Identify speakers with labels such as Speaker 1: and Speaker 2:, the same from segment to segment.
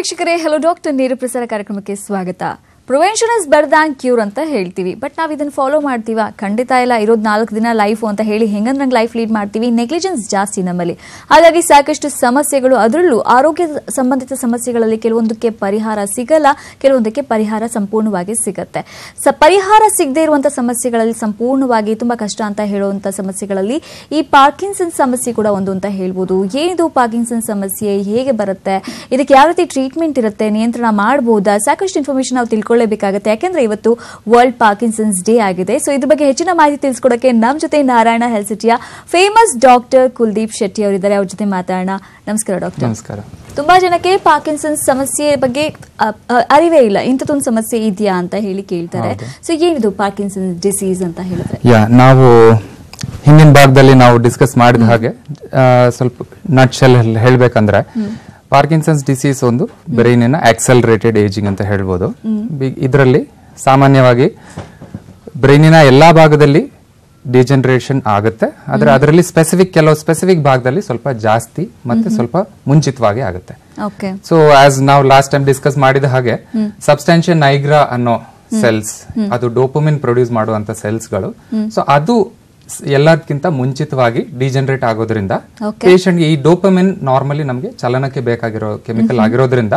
Speaker 1: ವೀಕ್ಷಕರೇ hello doctor ನೇರ ಪ್ರಸಾರ ಕಾರ್ಯಕ್ರಮಕ್ಕೆ ಸ್ವಾಗತ. Prevention is better than cure ಅಂತ ಹೇಳ್ತೀವಿ. ಬಟ್ ನಾವು ಇದನ್ನು ಫಾಲೋ ಮಾಡ್ತೀವ? ಖಂಡಿತ ಇಲ್ಲ. ಇರೋದು ನಾಲ್ಕು ದಿನ ಲೈಫು ಅಂತ ಹೇಳಿ ಹೆಂಗಂದ್ರೆ ಲೈಫ್ ಲೀಡ್ ಮಾಡ್ತೀವಿ? ನೆಗ್ಲಿಜೆನ್ಸ್ ಜಾಸ್ತಿ ನಮ್ಮಲ್ಲಿ. ಹಾಗಾಗಿ ಸಾಕಷ್ಟು ಸಮಸ್ಯೆಗಳು ಅದರಲ್ಲೂ ಆರೋಗ್ಯ ಸಂಬಂಧಿತ ಸಮಸ್ಯೆಗಳಲ್ಲಿ ಕೆಲವೊಂದಕ್ಕೆ ಪರಿಹಾರ ಸಿಗಲ್ಲ, ಕೆಲವೊಂದಕ್ಕೆ ಪರಿಹಾರ ಸಂಪೂರ್ಣವಾಗಿ ಸಿಗುತ್ತೆ. ಸ ಪರಿಹಾರ ಸಿಗದೇ ಇರುವಂಥ ಸಮಸ್ಯೆಗಳಲ್ಲಿ ಸಂಪೂರ್ಣವಾಗಿ ತುಂಬಾ ಕಷ್ಟ ಅಂತ ಹೇಳುವಂಥ ಸಮಸ್ಯೆಗಳಲ್ಲಿ ಈ ಪಾರ್ಕಿನ್ಸನ್ ಸಮಸ್ಯೆ ಕೂಡ ಒಂದು ಅಂತ ಹೇಳ್ಬೋದು. ಏನಿದು ಪಾರ್ಕಿನ್ಸನ್ ಸಮಸ್ಯೆ? ಹೇಗೆ ಬರುತ್ತೆ? ಇದಕ್ಕೆ ಯಾವ ರೀತಿ ಟ್ರೀಟ್ಮೆಂಟ್ ಇರುತ್ತೆ? ನಿಯಂತ್ರಣ ಮಾಡ್ಬೋದಾ? ಸಾಕಷ್ಟು ಇನ್ಫಾರ್ಮೇಶನ್ ನಾವು ತಿಳ್ಕೊಳ್ಳೇಬೇಕಾಗುತ್ತೆ. ಯಾಕೆಂದ್ರೆ ಇವತ್ತು ವರ್ಲ್ಡ್ ಪಾರ್ಕಿನ್ಸನ್ಸ್ ಡೇ ಆಗಿದೆ. ಸೊ ಇದ್ರ ಬಗ್ಗೆ ಹೆಚ್ಚಿನ ಮಾಹಿತಿ ತಿಳಿಸ್ಕೊಡಕ್ಕೆ ನಮ್ಮ ಜೊತೆ ನಾರಾಯಣ ಹೆಲ್ತ್ ಸಿಟಿಯ ಫೇಮಸ್ ಡಾಕ್ಟರ್ ಕುಲ್ದೀಪ್ ಶೆಟ್ಟಿ ಅವರಿದ್ದಾರೆ. ಅವ್ರ ಜೊತೆ ಮಾತಾಡೋಣ. ನಮಸ್ಕಾರ ಡಾಕ್ಟರ್
Speaker 2: ನಮಸ್ಕಾರ.
Speaker 1: ತುಂಬಾ ಜನಕ್ಕೆ ಪಾರ್ಕಿನ್ಸನ್ಸ್ ಸಮಸ್ಯೆ ಬಗ್ಗೆ ಅರಿವೇ ಇಲ್ಲ. ಇಂಥದ್ದೊಂದು ಸಮಸ್ಯೆ ಇದೆಯಾ ಅಂತ ಹೇಳಿ ಕೇಳ್ತಾರೆ. ಸೊ ಏನಿದು ಪಾರ್ಕಿನ್ಸನ್ಸ್ ಡಿಸೀಸ್ ಅಂತ ಹೇಳಿದ್ರೆ?
Speaker 2: ಯಾ ನಾವು ಹಿಂದಿನ ಭಾಗದಲ್ಲಿ ನಾವು ಡಿಸ್ಕಸ್ ಮಾಡಿದ ಹಾಗೆ ಸ್ವಲ್ಪ ನಟ್ಸಲ್ಲಿ ಹೇಳ್ಬೇಕಂದ್ರೆ ಪಾರ್ಕಿನ್ಸನ್ಸ್ ಡಿಸೀಸ್ ಒಂದು ಬ್ರೈನಿನ ಆಕ್ಸಲರೇಟೆಡ್ ಏಜಿಂಗ್ ಅಂತ ಹೇಳ್ಬೋದು. ಇದರಲ್ಲಿ ಸಾಮಾನ್ಯವಾಗಿ ಬ್ರೈನಿನ ಎಲ್ಲಾ ಭಾಗದಲ್ಲಿ ಡಿಜನರೇಷನ್ ಆಗುತ್ತೆ. ಆದ್ರೆ ಅದರಲ್ಲಿ ಸ್ಪೆಸಿಫಿಕ್ ಕೆಲವು ಸ್ಪೆಸಿಫಿಕ್ ಭಾಗದಲ್ಲಿ ಸ್ವಲ್ಪ ಜಾಸ್ತಿ ಮತ್ತೆ ಸ್ವಲ್ಪ ಮುಂಚಿತವಾಗಿ ಆಗುತ್ತೆ. ಸೊ ಆಸ್ ನಾವು ಲಾಸ್ಟ್ ಟೈಮ್ ಡಿಸ್ಕಸ್ ಮಾಡಿದ ಹಾಗೆ ಸಬ್ಸ್ಟಾನ್ಷಿಯಲ್ ನೈಗ್ರಾ ಅನ್ನೋ ಸೆಲ್ಸ್ ಅದು ಡೋಪಮಿನ್ ಪ್ರೊಡ್ಯೂಸ್ ಮಾಡುವಂತ ಸೆಲ್ಸ್ಗಳು ಸೊ ಅದು ಎಲ್ಲದಕ್ಕಿಂತ ಮುಂಚಿತವಾಗಿ ಡಿಜನರೇಟ್ ಆಗೋದ್ರಿಂದ ಪೇಷಂಟ್ಗೆ ಈ ಡೋಪಮಿನ್ ನಾರ್ಮಲಿ ನಮಗೆ ಚಲನಕ್ಕೆ ಬೇಕಾಗಿರೋ ಕೆಮಿಕಲ್ ಆಗಿರೋದ್ರಿಂದ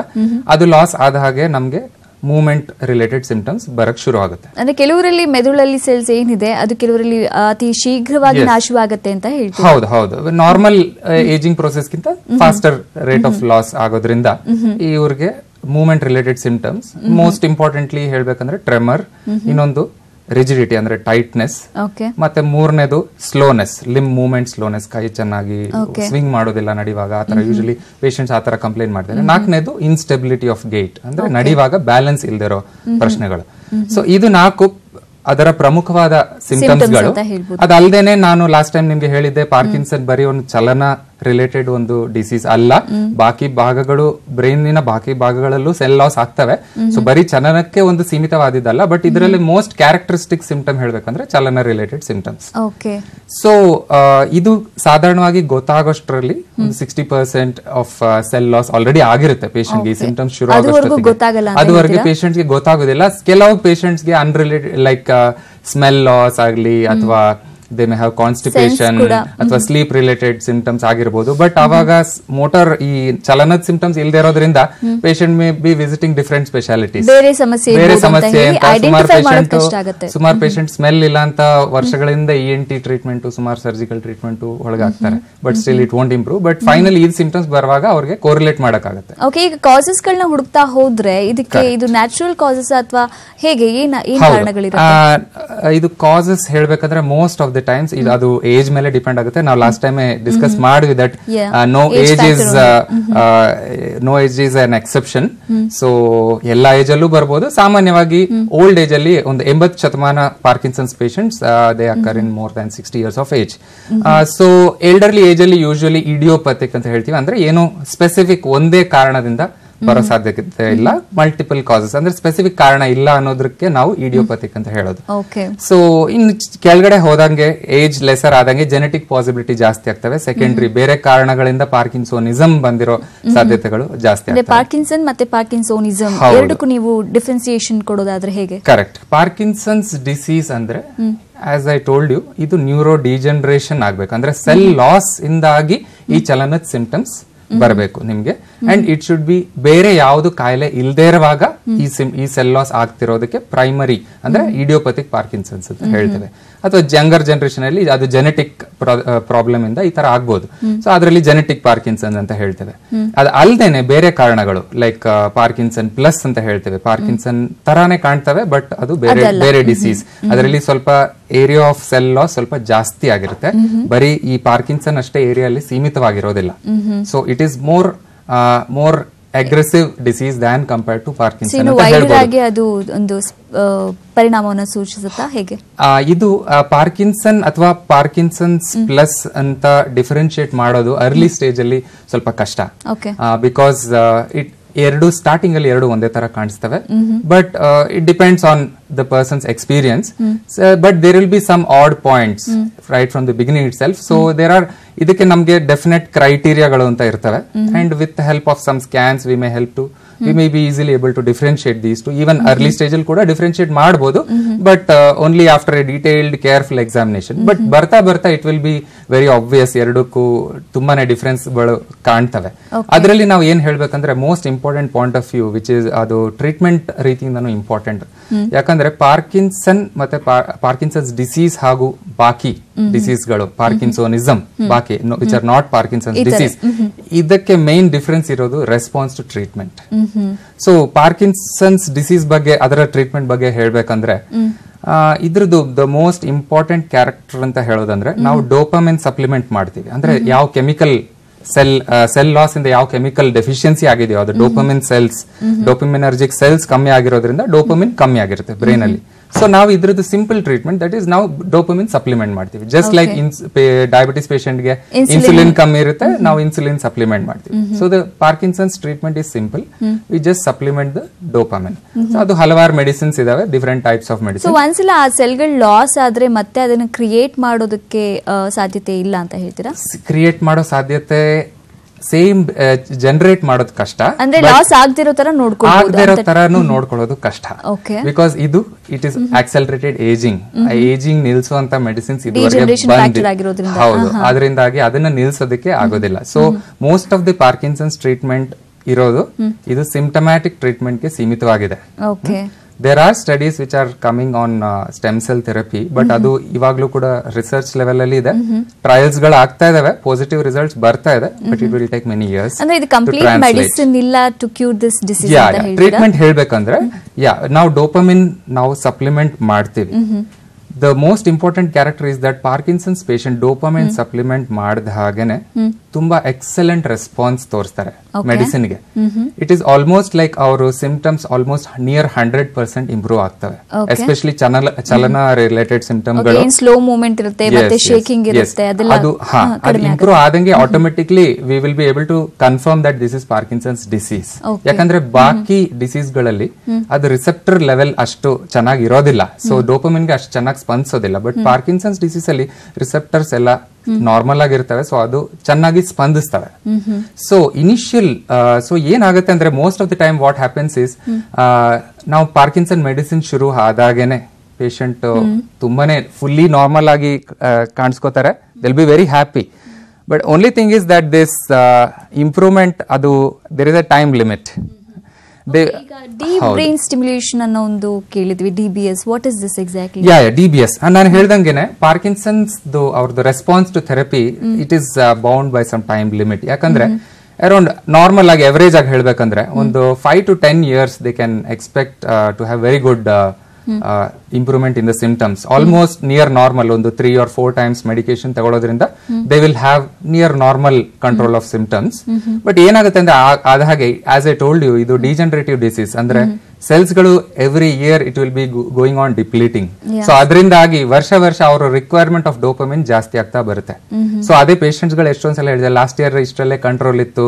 Speaker 2: ಅದು ಲಾಸ್ ಆದ ಹಾಗೆ ನಮಗೆ ಮೂವ್ಮೆಂಟ್ ರಿಲೇಟೆಡ್ ಸಿಂಪ್ಟಮ್ಸ್ ಬರಕ್ ಶುರು ಆಗುತ್ತೆ.
Speaker 1: ಅಂದ್ರೆ ಕೆಲವರಲ್ಲಿ ಮೆದುಳಲ್ಲಿ ಸೆಲ್ಸ್ ಏನಿದೆ ಅದು ಕೆಲವರಲ್ಲಿ ಅತಿ ಶೀಘ್ರವಾಗಿ. ನಾಶವಾಗುತ್ತೆ ಅಂತ ಹೇಳ್ತೀವಿ
Speaker 2: ಹೌದು ಹೌದು. ನಾರ್ಮಲ್ ಏಜಿಂಗ್ ಗಿಂತ ಫಾಸ್ಟರ್ ರೇಟ್ ಆಫ್ ಲಾಸ್ ಆಗೋದ್ರಿಂದ ಇವ್ರಿಗೆ movement related symptoms most importantly ಹೇಳ್ಬೇಕಂದ್ರೆ ಟ್ರೆಮರ್ ಇನ್ನೊಂದು ರಿಜಿಡಿಟಿ ಅಂದ್ರೆ ಟೈಟ್ನೆಸ್. ಮತ್ತೆ ಮೂರನೇದು ಸ್ಲೋನೆಸ್ ಲಿಮ್ ಮೂವ್ಮೆಂಟ್ ಸ್ಲೋನೆಸ್ ಕೈ ಚೆನ್ನಾಗಿ ಸ್ವಿಂಗ್ ಮಾಡೋದಿಲ್ಲ ನಡಿವಾಗ ಆತರ ಯೂಶಲಿ ಪೇಷಂಟ್ಸ್ ಆತರ ಕಂಪ್ಲೇಂಟ್ ಮಾಡ್ತಾರೆ. ನಾಲ್ಕನೇದು ಇನ್ಸ್ಟೆಬಿಲಿಟಿ ಆಫ್ ಗೇಟ್ ಅಂದ್ರೆ ನಡಿವಾಗ ಬ್ಯಾಲೆನ್ಸ್ ಇಲ್ದಿರೋ ಪ್ರಶ್ನೆಗಳು. ಸೊ ಇದು ನಾಲ್ಕು ಅದರ ಪ್ರಮುಖವಾದ ಸಿಂಪ್ಟಮ್ಸ್ಗಳು
Speaker 1: ಗಳು. ಹೇಳ್ಬೋದು.
Speaker 2: ಅದಲ್ದೇನೆ ನಾನು ಲಾಸ್ಟ್ ಟೈಮ್ ನಿಮ್ಗೆ ಹೇಳಿದ್ದೆ ಪಾರ್ಕಿನ್ಸನ್ ಬರೀ ಒಂದು ಚಲನ ರಿಲೇಟೆಡ್ ಒಂದು ಡಿಸೀಸ್ ಅಲ್ಲ. ಬಾಕಿ ಭಾಗಗಳು ಬ್ರೈನಿನ ಬಾಕಿ ಭಾಗಗಳಲ್ಲೂ ಸೆಲ್ ಲಾಸ್ ಆಗ್ತವೆ. ಸೊ ಬರೀ ಚಲನಕ್ಕೆ ಒಂದು ಸೀಮಿತವಾದಿದ್ದಲ್ಲ ಬಟ್ ಇದರಲ್ಲಿ ಮೋಸ್ಟ್ ಕ್ಯಾರೆಕ್ಟರಿಸ್ಟಿಕ್ ಸಿಂಪ್ಟಮ್ ಹೇಳ್ಬೇಕಂದ್ರೆ ಚಲನ ರಿಲೇಟೆಡ್ ಸಿಂಪ್ಟಮ್ಸ್ ಸೊ ಇದು ಸಾಧಾರಣವಾಗಿ ಗೊತ್ತಾಗೋಷ್ಟರಲ್ಲಿ sixty percent of cell loss already ಆಗಿರುತ್ತೆ ಪೇಷಂಟ್ ಈ ಸಿಂಪ್ಟಮ್ಸ್ ಶುರು
Speaker 1: ಆಗೋಷ್ಟು
Speaker 2: ಅದುವರೆಗೆ ಪೇಷಂಟ್ಸ್ಗೆ ಗೊತ್ತಾಗೋದಿಲ್ಲ. ಕೆಲವು ಪೇಷಂಟ್ಸ್ಗೆ ಅನ್ರಿಲೇಟೆಡ್ ಲೈಕ್ ಸ್ಮೆಲ್ ಲಾಸ್ ಆಗಲಿ ಅಥವಾ ದೇ ಮೇ ಹ್ಯಾವ್ ಕಾನ್ಸ್ಟಿಪೇಷನ್ ಅಥವಾ ಸ್ಲೀಪ್ ರಿಲೇಟೆಡ್ ಸಿಂಪ್ಟಮ್ಸ್ ಆಗಿರ್ಬೋದು. ಬಟ್ ಅವಾಗ ಮೋಟಾರ್ ಈ ಚಲನದ ಸಿಂಪ್ಟಮ್ಸ್ ಇಲ್ಲದೆ ಇರೋದ್ರಿಂದ patient may be visiting different specialities
Speaker 1: ಬೇರೆ ಸಮಸ್ಯೆ
Speaker 2: ಸುಮಾರು ಪೇಷಂಟ್
Speaker 1: ಆಗುತ್ತೆ.
Speaker 2: ಸುಮಾರು ಪೇಷಂಟ್ ಸ್ಮೆಲ್ ಇಲ್ಲ ಅಂತ ವರ್ಷಗಳಿಂದ ಇ ಎನ್ ಟಿ ಟ್ರೀಟ್ಮೆಂಟ್ ಸುಮಾರು surgical treatment ಒಳಗಾಗ್ತಾರೆ. But still it won't improve but final ಈ ಸಿಂಪ್ಟಮ್ಸ್ ಬರುವಾಗ ಅವ್ರಿಗೆ ಕೋರಿಲೇಟ್ ಮಾಡಕ್ಕಾಗತ್ತೆ.
Speaker 1: ಓಕೆ ಈಗ ಕಾಸಸ್ ಗಳನ್ನ ಹುಡುಕ್ತಾ ಹೋದ್ರೆ ಇದಕ್ಕೆ ಇದು ನ್ಯಾಚುರಲ್ ಕಾಸಸ್ ಅಥವಾ ಹೇಗೆ? ಏನ
Speaker 2: ಇದು ಕಾಸಸ್ ಹೇಳ್ಬೇಕಂದ್ರೆ ಮೋಸ್ಟ್ ಆಫ್ ದ ಟೈಮ್ಸ್ ಇದು ಅದು ಏಜ್ ಮೇಲೆ ಡಿಪೆಂಡ್ ಆಗುತ್ತೆ. ನಾವು ಲಾಸ್ಟ್ ಟೈಮ್ ಡಿಸ್ಕಸ್ ಮಾಡಿದ್ವಿ that. No age is no age is an exception so ಎಲ್ಲಾ ಏಜ್ ಅಲ್ಲೂ ಬರ್ಬೋದು. ಸಾಮಾನ್ಯವಾಗಿ ಓಲ್ಡ್ ಏಜ್ ಅಲ್ಲಿ ಒಂದು ಎಂಬತ್ತು ಶತಮಾನ Parkinson's patients they occur in more than sixty years of age so elderly age ಅಲ್ಲಿ ಯೂಶುವಲಿ ಇಡಿಯೋಪಥಿಕ್ ಅಂತ ಹೇಳ್ತೀವಿ. ಅಂದ್ರೆ ಏನು ಸ್ಪೆಸಿಫಿಕ್ ಒಂದೇ ಕಾರಣದಿಂದ ಬರೋ ಸಾಧ್ಯತೆ ಇಲ್ಲ. ಮಲ್ಟಿಪಲ್ ಕಾಸಸ್ ಅಂದ್ರೆ ಸ್ಪೆಸಿಫಿಕ್ ಕಾರಣ ಇಲ್ಲ ಅನ್ನೋದಕ್ಕೆ ನಾವು ಇಡಿಯೋಪತಿಕ್ ಅಂತ ಹೇಳೋದು. ಸೊ ಇನ್ನು ಕೆಳಗಡೆ ಹೋದಂಗೆ ಏಜ್ ಲೆಸರ್ ಆದಂಗೆ ಜೆನೆಟಿಕ್ ಪಾಸಿಬಿಲಿಟಿ ಜಾಸ್ತಿ ಆಗ್ತವೆ. ಸೆಕೆಂಡ್ರಿ ಬೇರೆ ಕಾರಣಗಳಿಂದ ಪಾರ್ಕಿನ್ಸೋನಿಸಮ್ ಬಂದಿರೋ ಸಾಧ್ಯತೆಗಳು ಜಾಸ್ತಿ
Speaker 1: ಪಾರ್ಕಿನ್ಸನ್ ಮತ್ತೆ ಪಾರ್ಕಿನ್ಸೋನಿಸಮ್. ಎರಡಕ್ಕೂ ನೀವು ಡಿಫ್ರೆನ್ಸಿಯೇಷನ್ ಕೊಡೋದಾದ್ರೆ ಹೇಗೆ?
Speaker 2: ಕರೆಕ್ಟ್ ಪಾರ್ಕಿನ್ಸನ್ಸ್ ಡಿಸೀಸ್ ಅಂದ್ರೆ ಆಸ್ ಐ ಟೋಲ್ಡ್ ಯು ಇದು ನ್ಯೂರೋ ಡಿಜನರೇಷನ್ ಆಗ್ಬೇಕು. ಅಂದ್ರೆ ಸೆಲ್ ಲಾಸ್ ಇಂದಾಗಿ ಈ ಚಲನದ ಸಿಂಪ್ಟಮ್ಸ್ ಬರಬೇಕು ನಿಮ್ಗೆ. ಅಂಡ್ ಇಟ್ ಶುಡ್ ಬಿ ಬೇರೆ ಯಾವುದು ಕಾಯಿಲೆ ಇಲ್ದೇ ಇರುವಾಗ ಈ ಸಿಮ್ ಈ ಸೆಲ್ ಲಾಸ್ ಆಗ್ತಿರೋದಕ್ಕೆ ಪ್ರೈಮರಿ ಅಂದ್ರೆ ಇಡಿಯೋಪತಿಕ್ ಪಾರ್ಕಿನ್ಸನ್ಸ್ ಅಂತ ಹೇಳ್ತೇವೆ. ಅಥವಾ ಯಂಗರ್ ಜನರೇಷನ್ ಅಲ್ಲಿ ಅದು ಜೆನೆಟಿಕ್ ಪ್ರಾಬ್ಲಮ್ ಇಂದ ಈ ತರ ಆಗ್ಬೋದು. ಸೊ ಅದರಲ್ಲಿ ಜೆನೆಟಿಕ್ ಪಾರ್ಕಿನ್ಸನ್ ಅಂತ ಹೇಳ್ತೇವೆ. ಅದು ಅಲ್ದೇನೆ ಬೇರೆ ಕಾರಣಗಳು ಲೈಕ್ ಪಾರ್ಕಿನ್ಸನ್ ಪ್ಲಸ್ ಅಂತ ಹೇಳ್ತೇವೆ. ಪಾರ್ಕಿನ್ಸನ್ ತರಾನೇ ಕಾಣ್ತವೆ ಬಟ್ ಅದು ಬೇರೆ ಬೇರೆ ಡಿಸೀಸ್ ಅದರಲ್ಲಿ ಸ್ವಲ್ಪ ಏರಿಯಾ ಆಫ್ ಸೆಲ್ ಲಾಸ್ ಸ್ವಲ್ಪ ಜಾಸ್ತಿ ಆಗಿರುತ್ತೆ. ಬರೀ ಈ ಪಾರ್ಕಿನ್ಸನ್ ಅಷ್ಟೇ ಏರಿಯಾದಲ್ಲಿ ಸೀಮಿತವಾಗಿರೋದಿಲ್ಲ. So it is more more aggressive disease than compare to Parkinson
Speaker 1: ಅದು ಒಂದು ಪರಿಣಾಮವನ್ನು ಸೂಚಿಸುತ್ತಾ ಹೇಗೆ?
Speaker 2: ಇದು ಪಾರ್ಕಿನ್ಸನ್ ಅಥವಾ ಪಾರ್ಕಿನ್ಸನ್ಸ್ ಪ್ಲಸ್ ಅಂತ ಡಿಫರೆನ್ಶಿಯೇಟ್ ಮಾಡೋದು ಅರ್ಲಿ ಸ್ಟೇಜ್ ಅಲ್ಲಿ ಸ್ವಲ್ಪ ಕಷ್ಟ. ಬಿಕಾಸ್ ಇಟ್ ಎರಡು ಸ್ಟಾರ್ಟಿಂಗ್ ಅಲ್ಲಿ ಎರಡು ಒಂದೇ ತರ ಕಾಣಿಸ್ತವೆ. But it depends on the person's experience but there will be some some points right from the beginning itself so there are ಇದಕ್ಕೆ ನಮಗೆ ಡೆಫಿನೆಟ್ ಕ್ರೈಟೀರಿಯಾಗಳು ಅಂತ ಇರ್ತವೆ. And with help of some scans we may help to we may be easily able to differentiate these two even early stage ಅಲ್ಲಿ ಕೂಡ differentiate ಮಾಡಬಹುದು but only after a detailed careful examination but ಬರ್ತಾ ಬರ್ತಾ it will be very obvious ಎರಡಕ್ಕೂ ತುಂಬಾನೇ ಡಿಫ್ರೆನ್ಸ್ಗಳು ಕಾಣ್ತವೆ. ಅದರಲ್ಲಿ ನಾವು ಏನ್ ಹೇಳ್ಬೇಕಂದ್ರೆ most important point of view which is ಅದು ಟ್ರೀಟ್ಮೆಂಟ್ ರೀತಿಯಿಂದನೂ ಇಂಪಾರ್ಟೆಂಟ್ ಯಾಕಂದ್ರೆ ಪಾರ್ಕಿನ್ಸನ್ ಮತ್ತೆ ಪಾರ್ಕಿನ್ಸನ್ಸ್ ಡಿಸೀಸ್ ಹಾಗೂ ಬಾಕಿ ಡಿಸೀಸ್ಗಳು ಪಾರ್ಕಿನ್ಸೋನಿಸಮ್ ಬಾಕಿ which are not Parkinson disease ಇದಕ್ಕೆ ಮೇನ್ ಡಿಫರೆನ್ಸ್ ಇರೋದು response to treatment so Parkinson's disease ಬಗ್ಗೆ ಅದರ ಟ್ರೀಟ್ಮೆಂಟ್ ಬಗ್ಗೆ ಹೇಳ್ಬೇಕಂದ್ರೆ ಇದ್ರದ್ದು ದ ಮೋಸ್ಟ್ ಇಂಪಾರ್ಟೆಂಟ್ ಕ್ಯಾರೆಕ್ಟರ್ ಅಂತ ಹೇಳೋದಂದ್ರೆ ನಾವು ಡೋಪಮೆನ್ ಸಪ್ಲಿಮೆಂಟ್ ಮಾಡ್ತೀವಿ. ಅಂದ್ರೆ ಯಾವ ಕೆಮಿಕಲ್ ಸೆಲ್ ಸೆಲ್ ಲಾಸ್ ಇಂದ ಯಾವ ಕೆಮಿಕಲ್ ಡೆಫಿಷಿಯನ್ಸಿ ಆಗಿದೆಯೋ ಅದು ಡೋಪಮಿನ್ ಸೆಲ್ಸ್ ಡೋಪಮಿನರ್ಜಿಕ್ ಸೆಲ್ಸ್ ಕಮ್ಮಿ ಆಗಿರೋದ್ರಿಂದ ಡೋಪಮಿನ್ ಕಮ್ಮಿ ಆಗಿರುತ್ತೆ ಬ್ರೈನ್ ಅಲ್ಲಿ. ಸೊ ನಾವು ಇದ್ರದ್ದು ಸಿಂಪಲ್ ಟ್ರೀಟ್ಮೆಂಟ್ ದಟ್ ಈಸ್ ನಾವು ಡೋಪಮಿನ್ ಸಪ್ಲಿಮೆಂಟ್ ಮಾಡ್ತೀವಿ. ಜಸ್ಟ್ ಲೈಕ್ ಡಯಾಬಿಟಿಸ್ಗೆ ಇನ್ಸುಲಿನ್ ಕಮ್ಮಿ ಇರುತ್ತೆ ನಾವು ಇನ್ಸುಲಿನ್ ಸಪ್ಲಿಮೆಂಟ್ ಮಾಡ್ತೀವಿ. So the Parkinson's treatment is simple we just supplement the dopamine so ಅದು ಹಲವಾರು ಮೆಡಿಸಿನ್ಸ್ ಇದಾವೆ ಡಿಫ್ರೆಂಟ್ ಟೈಪ್ಸ್ ಆಫ್ ಮೆಡಿಸಿನ್
Speaker 1: ಒಂದ್ಸಲ ಆ ಸೆಲ್ಗಳು ಲಾಸ್ ಆದ್ರೆ ಮತ್ತೆ ಅದನ್ನು ಕ್ರಿಯೇಟ್ ಮಾಡೋದಕ್ಕೆ ಸಾಧ್ಯತೆ ಇಲ್ಲ ಅಂತ ಹೇಳ್ತೀರಾ?
Speaker 2: ಕ್ರಿಯೇಟ್ ಮಾಡೋ ಸಾಧ್ಯತೆ ಸೇಮ್ ಜನರೇಟ್ ಮಾಡೋದು ಕಷ್ಟ
Speaker 1: ಅಂದ್ರೆ ಲಾಸ್ ಆಗದಿರೋ ತರ
Speaker 2: ಇರೋ ತರಾನು ನೋಡ್ಕೊಳ್ಳೋದು ಕಷ್ಟ. ಬಿಕಾಸ್ ಇದು it is accelerated ageing ageing ನಿಲ್ಸುವಂತ medicines ಇದುವರೆಗೆ ಹೌದು. ಅದರಿಂದಾಗಿ ಅದನ್ನ ನಿಲ್ಸೋದಕ್ಕೆ ಆಗೋದಿಲ್ಲ. So most of the Parkinson's treatment ಇರೋದು ಇದು ಸಿಂಟಮ್ಯಾಟಿಕ್ ಟ್ರೀಟ್ಮೆಂಟ್ಗೆ ಸೀಮಿತವಾಗಿದೆ. There are studies which are coming on stem cell therapy but ಅದು ಇವಾಗಲೂ ಕೂಡ ರಿಸರ್ಚ್ ಲೆವೆಲ್ ಅಲ್ಲಿ ಇದೆ. ಟ್ರಯಲ್ಸ್ಗಳು ಆಗ್ತಾ ಇದಾವೆ ಪಾಸಿಟಿವ್ ರಿಸಲ್ಟ್ಸ್ ಬರ್ತಾ ಇದೆ but it will take many years
Speaker 1: ಅಂದ್ರೆ ಇದು ಕಂಪ್ಲೀಟ್ ಮೆಡಿಸಿನ್ ಇಲ್ಲ to cure this disease
Speaker 2: treatment ಹೇಳ್ಬೇಕಂದ್ರೆ ಯಾ ನಾವು ಡೋಪಮಿನ್ ನಾವು ಸಪ್ಲಿಮೆಂಟ್ ಮಾಡ್ತೀವಿ. The most important character is that Parkinson's patient dopamine supplement ಮಾಡಿದ ಹಾಗೇನೆ ತುಂಬಾ ಎಕ್ಸಲೆಂಟ್ ರೆಸ್ಪಾನ್ಸ್ ತೋರಿಸ್ತಾರೆ ಮೆಡಿಸಿನ್ಗೆ ಇಟ್ ಈಸ್ ಆಲ್ಮೋಸ್ಟ್ ಲೈಕ್ ಅವರು symptoms almost near hundred percent improve ಆಗ್ತವೆ. ಎಸ್ಪೆಷಲಿ ಚಲನ ಚಲನ ರಿಲೇಟೆಡ್ ಸಿಂಪ್ಟಮ್ಗಳು
Speaker 1: ಏನ್ ಸ್ಲೋ ಮೂವ್ಮೆಂಟ್ ಇರುತ್ತೆ ಮತ್ತೆ ಶೇಕಿಂಗ್ ಇರುತ್ತೆ
Speaker 2: ಅದು ಹಾ ಅದು ಇಂಪ್ರೂವ್ ಆದಂಗೆ automatically we will be able to confirm that this is Parkinson's disease. ಯಾಕಂದ್ರೆ ಬಾಕಿ ಡಿಸೀಸ್ಗಳಲ್ಲಿ ಅದು ರಿಸೆಪ್ಟರ್ ಲೆವೆಲ್ ಅಷ್ಟು ಚೆನ್ನಾಗಿ ಇರೋದಿಲ್ಲ ಸೊ ಡೋಪಮಿನ್ಗೆ ಅಷ್ಟು ಚೆನ್ನಾಗಿ ಸ್ಪಂದಿಸೋದಿಲ್ಲ ಬಟ್ ಪಾರ್ಕಿನ್ಸನ್ಸ್ ಡಿಸೀಸ್ ಅಲ್ಲಿ ರಿಸೆಪ್ಟರ್ಸ್ ಎಲ್ಲ ನಾರ್ಮಲ್ ಆಗಿರ್ತವೆ ಸೊ ಅದು ಚೆನ್ನಾಗಿ ಸ್ಪಂದಿಸ್ತವೆ. ಸೊ ಇನಿಷಿಯಲ್ ಸೊ ಏನಾಗುತ್ತೆ ಅಂದ್ರೆ most of the time what happens is ನಾವು ಪಾರ್ಕಿನ್ಸನ್ ಮೆಡಿಸಿನ್ ಶುರು ಆದಾಗೇನೆ ಪೇಷಂಟ್ ತುಂಬಾನೇ ಫುಲ್ಲಿ ನಾರ್ಮಲ್ ಆಗಿ ಕಾಣಿಸ್ಕೋತಾರೆ. They'll be very happy but only thing is that this improvement ಅದು there is a time limit
Speaker 1: deep brain stimulation ಅನ್ನೋ ಒಂದು ಕೇಳಿದ್ವಿ DBS B S what is this exactly
Speaker 2: yeah D B S ನಾನು ಹೇಳ್ದಂಗೆನೆ Parkinson's ಅವ್ರದ್ದು response to therapy it is bound by some time limit ಯಾಕಂದ್ರೆ around normal ಆಗಿ average ಆಗಿ ಹೇಳ್ಬೇಕಂದ್ರೆ ಒಂದು five to ten years they can expect to have very good improvement in the symptoms almost near normal ಒಂದು three or four times medication ತಗೊಳ್ಳೋದ್ರಿಂದ they will have near normal control of symptoms but ಏನಾಗುತ್ತೆ ಅಂದ್ರೆ ಹಾಗೆ as A told you ಇದು degenerative disease ಅಂದ್ರೆ ಸೆಲ್ಸ್ಗಳು every year it will be going on depleting so ಅದರಿಂದಾಗಿ ವರ್ಷ ವರ್ಷ ಅವರ ರಿಕ್ವೈರ್ಮೆಂಟ್ ಆಫ್ ಡೋಪಮಿನ್ ಜಾಸ್ತಿ ಆಗ್ತಾ ಬರುತ್ತೆ. ಸೊ ಅದೇ ಪೇಷಂಟ್ಸ್ಗಳು ಎಷ್ಟೊಂದ್ ಸಲ ಹೇಳಿದೆ ಲಾಸ್ಟ್ ಇಯರ್ ಇಷ್ಟರಲ್ಲೇ ಕಂಟ್ರೋಲ್ ಇತ್ತು.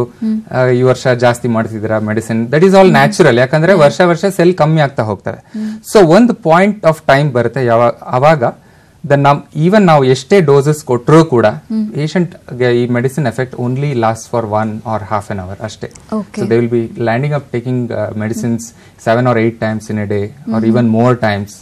Speaker 2: ಈ ವರ್ಷ ಜಾಸ್ತಿ ಮಾಡ್ತಿದ್ರ medicine that is all natural ಯಾಕಂದ್ರೆ ವರ್ಷ ವರ್ಷ ಸೆಲ್ ಕಮ್ಮಿ ಆಗ್ತಾ ಹೋಗ್ತವೆ ಸೊ ಒಂದು ಪಾಯಿಂಟ್ ಆಫ್ ಟೈಮ್ ಬರುತ್ತೆ ಯಾವಾಗ ಅವಾಗ ದ ನಮ್ ಈವನ್ ನಾವು ಎಷ್ಟೇ ಡೋಸಸ್ ಕೊಟ್ಟರೂ ಕೂಡ ಪೇಷಂಟ್ ಈ medicine effect only last for one or half an hour ಅಷ್ಟೇ. So they will be landing up taking medicines seven or eight times in a day or even more times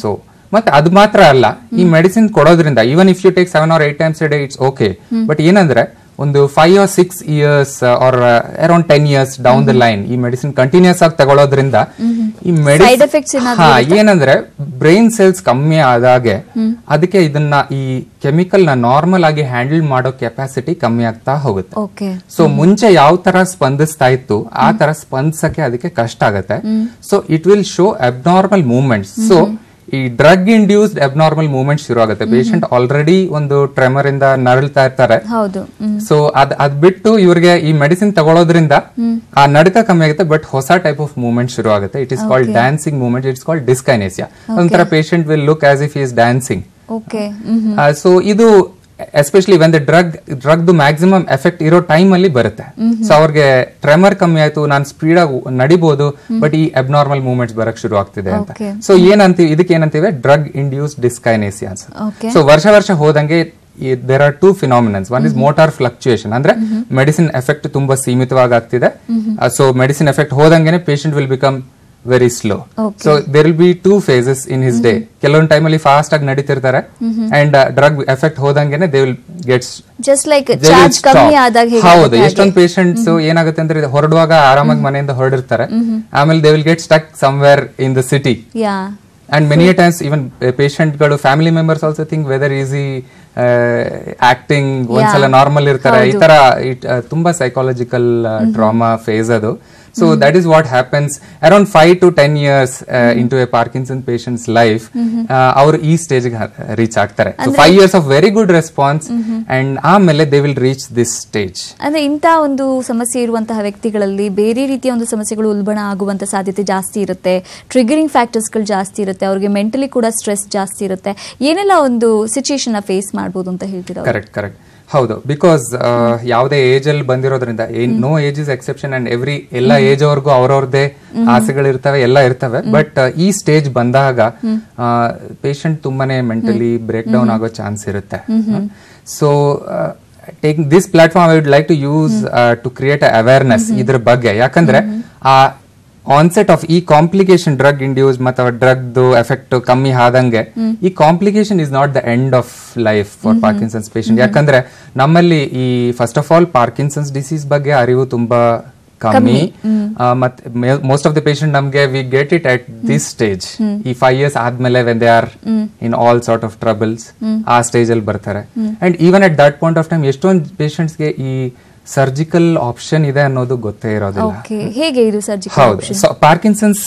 Speaker 2: so ಮತ್ತೆ ಅದು ಮಾತ್ರ ಅಲ್ಲ ಈ medicine ಕೊಡೋದ್ರಿಂದ even if you take seven or eight times a day it's okay but ಏನಂದ್ರೆ ಒಂದು five or six years or around ten years down the line ಈ medicine continuous ಆಗಿ ತಗೊಳ್ಳೋದ್ರಿಂದ ಈ
Speaker 1: Side effects
Speaker 2: ಮೆಡಿಸಿನ್
Speaker 1: ಹಾ
Speaker 2: ಏನಂದ್ರೆ ಬ್ರೈನ್ ಸೆಲ್ಸ್ ಕಮ್ಮಿ ಆದಾಗೆ ಅದಕ್ಕೆ ಇದನ್ನ ಈ ಕೆಮಿಕಲ್ನ ನಾರ್ಮಲ್ ಆಗಿ ಹ್ಯಾಂಡಲ್ ಮಾಡೋ ಕೆಪಾಸಿಟಿ ಕಮ್ಮಿ ಆಗ್ತಾ ಹೋಗುತ್ತೆ. ಸೊ ಮುಂಚೆ ಯಾವ ತರ ಸ್ಪಂದಿಸ್ತಾ ಇತ್ತು ಆ ತರ ಸ್ಪಂದಿಸಕ್ಕೆ ಅದಕ್ಕೆ ಕಷ್ಟ ಆಗುತ್ತೆ. So it will show abnormal movements so ಈ ಡ್ರಗ್ ಇಂಡ್ಯೂಸ್ಡ್ ಅಬ್ನಾರ್ಮಲ್ ಮೂವ್ಮೆಂಟ್ ಶುರು ಆಗುತ್ತೆ. ಪೇಷಂಟ್ ಆಲ್ರೆಡಿ ಒಂದು ಟ್ರೆಮರ್ ಇಂದ ನರಳ್ತಾ ಇರ್ತಾರೆ. ಸೊ ಅದ್ ಅದ್ ಬಿಟ್ಟು ಇವ್ರಿಗೆ ಈ ಮೆಡಿಸಿನ್ ತಗೊಳ್ಳೋದ್ರಿಂದ ಆ ನಡಕ ಕಮ್ಮಿ ಆಗುತ್ತೆ ಬಟ್ ಹೊಸ ಟೈಪ್ ಆಫ್ ಮೂವ್ಮೆಂಟ್ ಶುರು ಆಗುತ್ತೆ. It is called dancing movement it's called dyskinesia ಒಂಥರ patient will look as if is dancing so ಇದು especially when the drug drug maximum effect ಇರೋ ಟೈಮ್ ಅಲ್ಲಿ ಬರುತ್ತೆ. ಸೊ ಅವ್ರಿಗೆ ಟ್ರೆಮರ್ ಕಮ್ಮಿ ಆಯ್ತು ನಾನು ಸ್ಪೀಡ್ ಆಗಿ ನಡಿಬಹುದು ಬಟ್ ಈ ಅಬ್ನಾರ್ಮಲ್ ಮೂವ್ಮೆಂಟ್ಸ್ ಬರಕ್ ಶುರು ಆಗ್ತಿದೆ ಅಂತ. ಸೊ ಏನಂತೀವಿ ಇದಕ್ಕೆ ಏನಂತೀವಿ? ಡ್ರಗ್ ಇಂಡ್ಯೂಸ್ ಡಿಸ್ಕೈನೇಸಿಯಾನ್ಸ್
Speaker 1: ಅಂತ.
Speaker 2: ಸೊ ವರ್ಷ ವರ್ಷ ಹೋದಂಗೆ there are two phenomenons one is motor fluctuation ಅಂದ್ರೆ ಮೆಡಿಸಿನ್ ಎಫೆಕ್ಟ್ ತುಂಬಾ ಸೀಮಿತವಾಗಿ ಆಗ್ತಿದೆ. ಸೊ ಮೆಡಿಸಿನ್ ಎಫೆಕ್ಟ್ ಹೋದಂಗೆ patient will become very slow so there will be two phases in his day ಕೆಲವೊಂದು ಟೈಮಲ್ಲಿ ಫಾಸ್ಟ್ ಆಗಿ ನಡೀತಿರ್ತಾರೆ. And drug effect ಹೋದಂಗೆನೆ they will gets
Speaker 1: just like charge ಕಮ್ಮಿ ಆದಾಗ
Speaker 2: ಹೌದು. ಎಷ್ಟೊಂದು ಪೇಷಂಟ್ಸ್ ಏನಾಗುತ್ತೆ ಅಂದ್ರೆ ಹೊರಡುವಾಗ ಆರಾಮಾಗಿ ಮನೆಯಿಂದ ಹೊರಡಿರ್ತಾರೆ. ಆಮೇಲೆ they will get stuck somewhere in the city and many times ಇವನ್ಗಳು family members also think whether is acting ಒಂದ್ಸಲ ನಾರ್ಮಲ್ ಇರ್ತಾರೆ. ಈ ತರ it, ತುಂಬಾ ಸೈಕಾಲಜಿಕಲ್ ಟ್ರಾಮಾ ಫೇಸ್ ಅದು. So that is what happens around five to ten years into a Parkinson patient's life ಅವರು ಈ stage reach ಆಗ್ತಾರೆ. So five years of very good response and ಆಮೇಲೆ they will reach this stage
Speaker 1: ಅಂದ್ರೆ ಇಂತಹ ಒಂದು ಸಮಸ್ಯೆ ಇರುವಂತಹ ವ್ಯಕ್ತಿಗಳಲ್ಲಿ ಬೇರೆ ರೀತಿಯ ಒಂದು ಸಮಸ್ಯೆಗಳು ಉಲ್ಬಣ ಆಗುವಂತ ಸಾಧ್ಯತೆ ಜಾಸ್ತಿ ಇರುತ್ತೆ. ಟ್ರಿಗರಿಂಗ್ ಫ್ಯಾಕ್ಟರ್ಸ್ಗಳು ಜಾಸ್ತಿ ಇರುತ್ತೆ. ಅವ್ರಿಗೆ ಮೆಂಟಲಿ ಕೂಡ ಸ್ಟ್ರೆಸ್ ಜಾಸ್ತಿ ಇರುತ್ತೆ. ಏನೆಲ್ಲ ಒಂದು ಸಿಚುಯೇಷನ್ ಫೇಸ್ ಮಾಡ್ಬೋದು ಅಂತ ಹೇಳ್ತೀರಾ
Speaker 2: ಕರೆಕ್ಟ್ ಕರೆಕ್ಟ್ ಹೌದು ಬಿಕಾಸ್ ಯಾವುದೇ ಏಜ್ ಅಲ್ಲಿ ಬಂದಿರೋದ್ರಿಂದ no age is exception and every ಎಲ್ಲ ಏಜ್ ಅವ್ರಿಗೂ ಅವ್ರವ್ರದೇ ಆಸೆಗಳಿರ್ತವೆ ಎಲ್ಲ ಇರ್ತವೆ. ಬಟ್ ಈ ಸ್ಟೇಜ್ ಬಂದಾಗ ಪೇಷಂಟ್ ತುಂಬಾನೇ ಮೆಂಟಲಿ ಬ್ರೇಕ್ ಡೌನ್ ಆಗೋ ಚಾನ್ಸ್ ಇರುತ್ತೆ. So take this platform I would like to use to create awareness ಇದ್ರ ಬಗ್ಗೆ. ಯಾಕಂದ್ರೆ ಆ ಆನ್ಸೆಟ್ ಆಫ್ ಈ ಕಾಂಪ್ಲಿಕೇಶನ್ ಡ್ರಗ್ ಇಂಡ್ಯೂಸ್ ಅಥವಾ ಡ್ರಗ್ ಎಫೆಕ್ಟ್ ಕಮ್ಮಿ ಆದಂಗೆ ಈ complication is not the end of life for Parkinson's patient ಯಾಕಂದ್ರೆ ನಮ್ಮಲ್ಲಿ ಈ first of all Parkinson's disease ಬಗ್ಗೆ ಅರಿವು ತುಂಬಾ ಕಮ್ಮಿ. ಮತ್ತೆ ಮೋಸ್ಟ್ ಆಫ್ ದ ಪೇಷಂಟ್ ನಮ್ಗೆ we get it at this stage ಈ ಫೈವ್ ಇಯರ್ಸ್ ಆದ್ಮೇಲೆ when they are in all sort of troubles ಆ ಸ್ಟೇಜ್ ಅಲ್ಲಿ ಬರ್ತಾರೆ. And even at that point of time ಎಷ್ಟೊಂದು ಪೇಷಂಟ್ಸ್ಗೆ ಈ ಸರ್ಜಿಕಲ್ ಆಪ್ಷನ್ ಇದೆ ಅನ್ನೋದು ಗೊತ್ತೇ ಇರೋದಿಲ್ಲ.
Speaker 1: ಹೇಗೆ ಇದು ಸರ್ಜಿಕಲ್
Speaker 2: ಹೌದು. ಪಾರ್ಕಿನ್ಸನ್ಸ್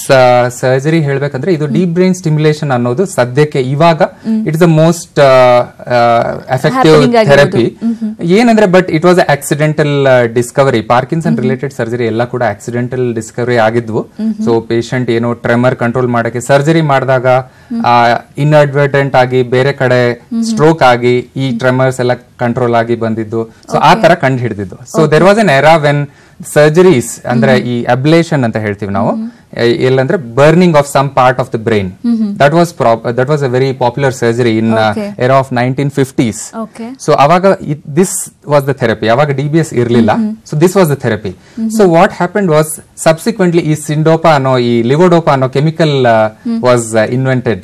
Speaker 2: ಸರ್ಜರಿ ಹೇಳ್ಬೇಕಂದ್ರೆ ಇದು ಡೀಪ್ ಬ್ರೈನ್ ಸ್ಟಿಮ್ಯುಲೇಷನ್ ಅನ್ನೋದು ಸದ್ಯಕ್ಕೆ ಇವಾಗ it's the most effective therapy ಏನಂದ್ರೆ but it was accidental discovery Parkinson related surgery ಎಲ್ಲ ಕೂಡ ಆಕ್ಸಿಡೆಂಟಲ್ ಡಿಸ್ಕವರಿ ಆಗಿದ್ವು. ಸೊ ಪೇಷಂಟ್ ಏನೋ ಟ್ರೆಮರ್ ಕಂಟ್ರೋಲ್ ಮಾಡಕ್ಕೆ ಸರ್ಜರಿ ಮಾಡಿದಾಗ ಇನ್ಅಡ್ವರ್ಟೆಂಟ್ ಆಗಿ ಬೇರೆ ಕಡೆ ಸ್ಟ್ರೋಕ್ ಆಗಿ ಈ ಟ್ರೆಮರ್ಸ್ ಎಲ್ಲ ಕಂಟ್ರೋಲ್ ಆಗಿ ಬಂದಿದ್ದು. ಸೊ ಆ ತರ ಕಂಡು ಹಿಡಿದಿದ್ದು. So there was an era when surgeries ಅಂದ್ರೆ ಈ ಅಬ್ಲೇಷನ್ ಅಂತ ಹೇಳ್ತೀವಿ ನಾವು. ಎಲ್ಲಂದ್ರೆ burning of some part of the brain that was that was a very popular surgery in era of nineteen fifties so ಅವಾಗ ದಿಸ್ ವಾಸ್ ದ ಥೆರಪಿ ಅವಾಗ D B S ಇರಲಿಲ್ಲ. So this was the therapy so what happen was subsequently ಈ ಸಿಂಡೋಪಾ ಅನ್ನೋ ಈ levodopa ಅನ್ನೋ chemical was invented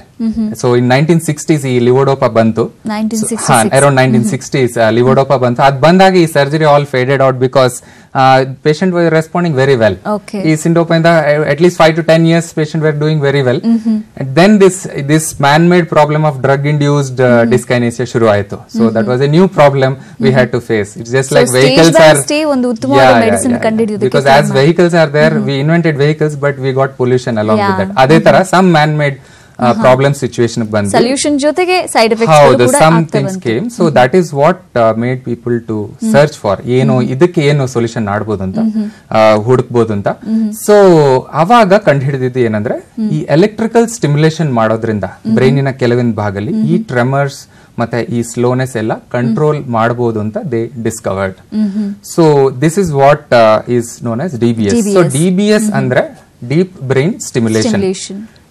Speaker 2: so in nineteen sixties ಈ levodopa ಬಂತು. Around nineteen sixties ಲಿವೋಡೋಪಾ ಬಂತು. ಅದ್ ಬಂದಾಗ ಈ surgery all faded out because patient responding very well. ಈ ಸಿಂಡೋಪಾ ಇಂದ at least five to ten years patient were doing very well then this this man made problem of drug induced dyskinesia ಶುರು ಆಯ್ತು so that was a new problem we had to face it's just
Speaker 1: So
Speaker 2: like
Speaker 1: stage
Speaker 2: vehicles
Speaker 1: by
Speaker 2: are
Speaker 1: stage ಒಂದು ಉತ್ತಮವಾದ medicine ಕಂಡುಹಿಡಿಯೋದಕ್ಕೆ
Speaker 2: because
Speaker 1: time
Speaker 2: as vehicles are there we invented vehicles but we got pollution along with
Speaker 1: Yeah.
Speaker 2: That ಅದೇ ತರ man made problem situation ಬಂದು
Speaker 1: solution ಜೊತೆಗೆ side effects
Speaker 2: ಹೌದು
Speaker 1: ಕೂಡ
Speaker 2: some things came so that is what made people to search for ಏನು ಇದಕ್ಕೆ ಏನು solution ಮಾಡ್ಬೋದು ಅಂತ ಹುಡುಕ್ಬೋದು ಅಂತ ಸೊ ಅವಾಗ ಕಂಡುಹಿಡಿದಿದ್ದು ಏನಂದ್ರೆ ಈ ಎಲೆಕ್ಟ್ರಿಕಲ್ ಸ್ಟಿಮ್ಯುಲೇಷನ್ ಮಾಡೋದ್ರಿಂದ ಬ್ರೈನಿನ ಕೆಲವಿನ ಭಾಗದಲ್ಲಿ ಈ ಟ್ರೆಮರ್ಸ್ ಮತ್ತೆ ಈ ಸ್ಲೋನೆಸ್ ಎಲ್ಲ ಕಂಟ್ರೋಲ್ ಮಾಡಬಹುದು ಅಂತ they discovered so this is what is known as D B S so D B S ಅಂದ್ರೆ ಡೀಪ್ ಬ್ರೈನ್ ಸ್ಟಿಮ್ಯುಲೇಷನ್.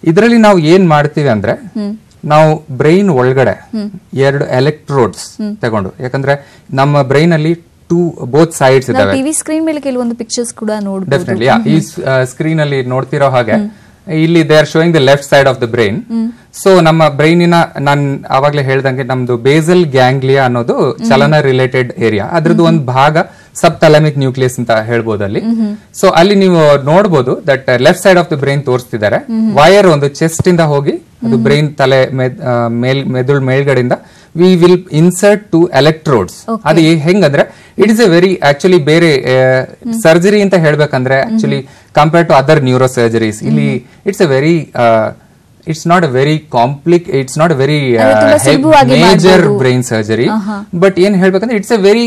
Speaker 2: ಇದರಲ್ಲಿ ನಾವು ಏನ್ ಮಾಡ್ತೀವಿ ಅಂದ್ರೆ ನಾವು ಬ್ರೈನ್ ಒಳಗಡೆ ಎರಡು ಎಲೆಕ್ಟ್ರೋಡ್ಸ್ ತಗೊಂಡು. ಯಾಕಂದ್ರೆ ನಮ್ಮ ಬ್ರೈನ್ ಅಲ್ಲಿ ಟೂ ಬೋತ್ ಸೈಡ್ಸ್ ಇದಾವೆ
Speaker 1: ಟಿವಿ ಸ್ಕ್ರೀನ್ ಮೇಲೆ ಕೆಲವೊಂದು ಪಿಕ್ಚರ್ಸ್ ಕೂಡ ನೋಡಬಹುದು
Speaker 2: ಡೆಫಿನೆಟ್ಲಿ ಈ ಸ್ಕ್ರೀನ್ ಅಲ್ಲಿ ನೋಡ್ತಿರೋ ಹಾಗೆ ಇಲ್ಲಿ they are showing the left side of the brain so ನಮ್ಮ ಬ್ರೈನಿನ ನಾನು ಆವಾಗಲೇ ಹೇಳ್ದಂಗೆ ನಮ್ದು ಬೇಸಲ್ ಗ್ಯಾಂಗ್ಲಿಯಾ ಅನ್ನೋದು ಚಲನ ರಿಲೇಟೆಡ್ ಏರಿಯಾ ಅದ್ರದ್ದು ಒಂದು ಭಾಗ ಸಬ್ ತಲಾಮಿಕ್ ನ್ಯೂಕ್ಲಿಯಸ್ ಅಂತ ಹೇಳ್ಬೋದು ಅಲ್ಲಿ. ಸೊ ಅಲ್ಲಿ ನೀವು ನೋಡಬಹುದು that left side of the brain ತೋರಿಸ್ತಿದ್ದಾರೆ. Wire ಒಂದು ಚೆಸ್ಟ್ ಇಂದ ಹೋಗಿ ಅದು ಬ್ರೈನ್ ತಲೆ ಮೇಲ್ ಮೆದುಳು ಮೇಲ್ಗಡೆಯಿಂದ we will insert two electrodes ಅದು ಹೆಂಗಂದ್ರೆ it is a very actually ಬೇರೆ ಸರ್ಜರಿ ಅಂತ ಹೇಳ್ಬೇಕಂದ್ರೆ actually compare to other neuro surgeries ಇಲ್ಲಿ it's a very it's not a very ಕಾಂಪ್ಲಿಕ್ it's not very major. Brain surgery but ಏನ್ ಹೇಳ್ಬೇಕಂದ್ರೆ it's a very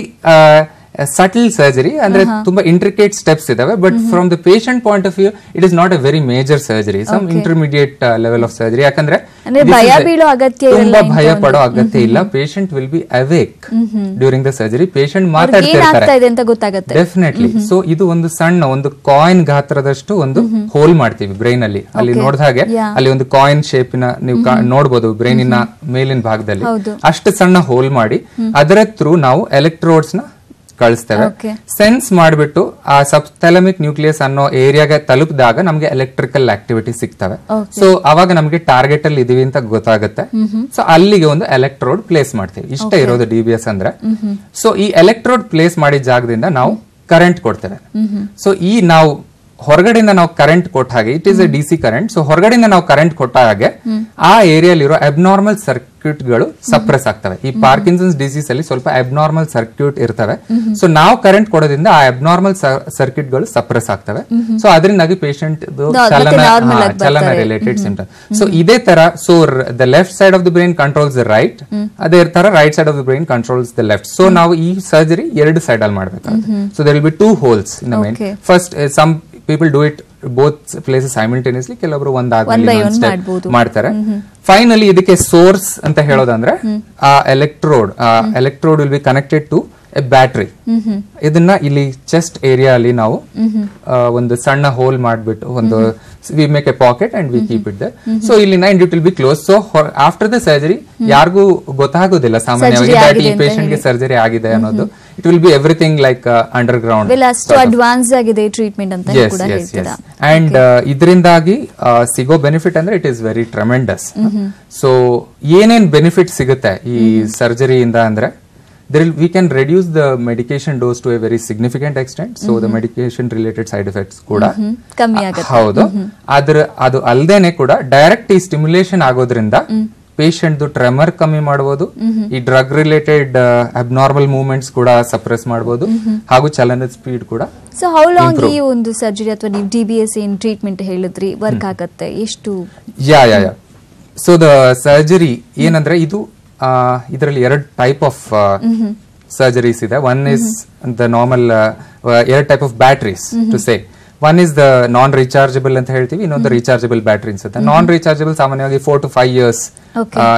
Speaker 2: subtle surgery ಅಂದ್ರೆ ತುಂಬಾ intricate steps ಇದಾವೆ but from the patient point of view it is not a very major surgery some intermediate level of surgery ಯಾಕಂದ್ರೆ
Speaker 1: ಭಯ ಬೀಳೋ ಅಗತ್ಯ
Speaker 2: ತುಂಬಾ ಭಯ ಪಡೋ ಅಗತ್ಯ ಇಲ್ಲ. Patient will be awake during the surgery patient ಮಾತಾಡ್ತಿರ್ತಾರೆ definitely so ಇದು ಒಂದು ಸಣ್ಣ ಒಂದು ಕಾಯಿನ್ ಗಾತ್ರದಷ್ಟು ಒಂದು ಹೋಲ್ ಮಾಡ್ತೀವಿ ಬ್ರೈನ್ ಅಲ್ಲಿ ಅಲ್ಲಿ ನೋಡಿದ ಹಾಗೆ ಅಲ್ಲಿ ಒಂದು ಕಾಯಿನ್ ಶೇಪಿನ ನೀವು ನೋಡಬಹುದು ನೋಡ್ಬೋದು ಬ್ರೈನಿನ ಮೇಲಿನ ಭಾಗದಲ್ಲಿ. ಅಷ್ಟು ಸಣ್ಣ ಹೋಲ್ ಮಾಡಿ ಅದರ ಥ್ರೂ ನಾವು ಎಲೆಕ್ಟ್ರೋಡ್ಸ್ನ ಕಳಿಸ್ತೇವೆ. ಸೆನ್ಸ್ ಮಾಡಿಬಿಟ್ಟು ಆ ಸಬ್ಥೆಲಮಿಕ್ ನ್ಯೂಕ್ಲಿಯಸ್ ಅನ್ನೋ ಏರಿಯಾಗೆ ತಲುಪಿದಾಗ ನಮಗೆ ಎಲೆಕ್ಟ್ರಿಕಲ್ ಆಕ್ಟಿವಿಟಿ ಸಿಗ್ತವೆ. ಸೊ ಅವಾಗ ನಮಗೆ ಟಾರ್ಗೆಟ್ ಅಲ್ಲಿ ಇದೀವಿ ಅಂತ ಗೊತ್ತಾಗುತ್ತೆ. ಸೊ ಅಲ್ಲಿಗೆ ಒಂದು ಎಲೆಕ್ಟ್ರೋಡ್ ಪ್ಲೇಸ್ ಮಾಡ್ತೀವಿ. ಇಷ್ಟ ಇರೋದು ಡಿ ಬಿ ಎಸ್ ಅಂದ್ರೆ. ಸೊ ಈ ಎಲೆಕ್ಟ್ರೋಡ್ ಪ್ಲೇಸ್ ಮಾಡಿದ ಜಾಗದಿಂದ ನಾವು ಕರೆಂಟ್ ಕೊಡ್ತೇವೆ. ಸೊ ಈ ನಾವು ಹೊರಗಡೆಯಿಂದ ನಾವು ಕರೆಂಟ್ ಕೊಟ್ಟ ಹಾಗೆ it is a D C current so ಹೊರಗಡೆಯಿಂದ ನಾವು ಕರೆಂಟ್ ಕೊಟ್ಟ ಹಾಗೆ ಆ ಏರಿಯಾಲಿರೋ ಅಬ್ನಾರ್ಮಲ್ ಸರ್ಕ್ಯೂಟ್ಗಳು ಸಪ್ರೆಸ್ ಆಗ್ತವೆ. ಈ ಪಾರ್ಕಿನ್ಸನ್ಸ್ ಡಿಸೀಸ್ ಅಲ್ಲಿ ಸ್ವಲ್ಪ ಅಬ್ನಾರ್ಮಲ್ ಸರ್ಕ್ಯೂಟ್ ಇರ್ತವೆ. ಸೊ ನಾವು ಕರೆಂಟ್ ಕೊಡೋದ್ರಿಂದ ಆ ಅಬ್ನಾರ್ಮಲ್ ಸರ್ಕ್ಯೂಟ್ಗಳು ಸಪ್ರೆಸ್ ಆಗ್ತವೆ. ಸೊ ಅದರಿಂದಾಗಿ ಪೇಷಂಟ್ ಚಲನ ಚಲನ ರಿಲೇಟೆಡ್ ಸಿಂಟಮ್ ಸೊ ಇದೇ ತರ so the left side of the brain controls the right ಅದೇ ತರ right side of the brain controls the left so ನಾವು ಈ ಸರ್ಜರಿ ಎರಡು ಸೈಡ್ ಅಲ್ಲಿ ಮಾಡ್ಬೇಕಾಗುತ್ತೆ. So there will be two holes in the mine first some people do it both places simultaneously
Speaker 1: by
Speaker 2: ಒಂದಾದ್ಮೇಲೆ. ಮಾಡ್ತಾರೆ. Finally ಇದಕ್ಕೆ ಸೋರ್ಸ್ ಅಂತ ಹೇಳೋದಂದ್ರೆ ಆ electrode electrode will be connected to battery ಇದನ್ನ ಇಲ್ಲಿ ಚೆಸ್ಟ್ ಏರಿಯಾ ಅಲ್ಲಿ ನಾವು ಆ, ಒಂದು ಸಣ್ಣ ಹೋಲ್ ಮಾಡಿಬಿಟ್ಟು ಒಂದು we make a pocket and we keep it so ಇಲ್ಲಿ ನೈಂಡ್ it will be close so after the surgery ಯಾರಿಗೂ ಗೊತ್ತಾಗೋದಿಲ್ಲ ಸಾಮಾನ್ಯವಾಗಿ. ಈ ಪೇಷಂಟ್ಗೆ ಸರ್ಜರಿ ಆಗಿದೆ ಅನ್ನೋದು. It will be everything like underground
Speaker 1: advance ಆಗಿದೆ ಟ್ರೀಟ್ಮೆಂಟ್ ಅಂತ
Speaker 2: ಅಂಡ್ ಇದರಿಂದಾಗಿ ಸಿಗೋ ಬೆನಿಫಿಟ್ ಅಂದ್ರೆ it is very tremendous so ಏನೇನ್ ಬೆನಿಫಿಟ್ ಸಿಗುತ್ತೆ ಈ ಸರ್ಜರಿಯಿಂದ ಅಂದ್ರೆ there will- we can reduce the medication dose to a very significant extent. So the medication related side effects ಕೂಡ
Speaker 1: ಕಮ್ಮಿ ಆಗುತ್ತೆ
Speaker 2: ಹೌದು ಆದ್ರ ಅದು ಅಲ್ದೇನೆ ಕೂಡ ಡೈರೆಕ್ಟ್ ಈ ಸ್ಟಿಮ್ಯುಲೇಷನ್ ಆಗೋದ್ರಿಂದ ಪೇಷಂಟ್ ಟ್ರೆಮರ್ ಕಮ್ಮಿ ಮಾಡಬಹುದು ಈ ಡ್ರಗ್ ರಿಲೇಟೆಡ್ ಅಬ್ನಾರ್ಮಲ್ ಮೂವ್ಮೆಂಟ್ಸ್ ಕೂಡ ಸಪ್ರೆಸ್ ಮಾಡಬಹುದು ಹಾಗೂ ಚಲನದ ಸ್ಪೀಡ್ ಕೂಡ
Speaker 1: ಸೊ ಹೌ ಲಾಂಗ್ ಈ ಒಂದು ಸರ್ಜರಿ ಅಥವಾ ನೀವು ಡಿ ಬಿ ಎಸ್ ಏನ್ ಟ್ರೀಟ್ಮೆಂಟ್ ಹೇಳಿದ್ರಿ? ವರ್ಕ್ ಆಗತ್ತೆ. ಎಷ್ಟು?
Speaker 2: Yeah yeah yeah so the surgery ಏನಂದ್ರೆ ಇದು ಇದರಲ್ಲಿ ಎರಡು ಟೈಪ್ ಆಫ್ ಸರ್ಜರೀಸ್ ಇದೆ. ಒನ್ ಇಸ್ ದ ನಾರ್ಮಲ್ ಎರಡು type of batteries to say one is the non rechargeable ಅಂತ ಹೇಳ್ತೀವಿ ಇನ್ನೊಂದು ರೀಚಾರ್ಜಬಲ್ ಬ್ಯಾಟ್ರಿ ಅನ್ಸುತ್ತೆ. ನಾನ್ ರೀಚಾರ್ಜಬಲ್ ಸಾಮಾನ್ಯವಾಗಿ four to five years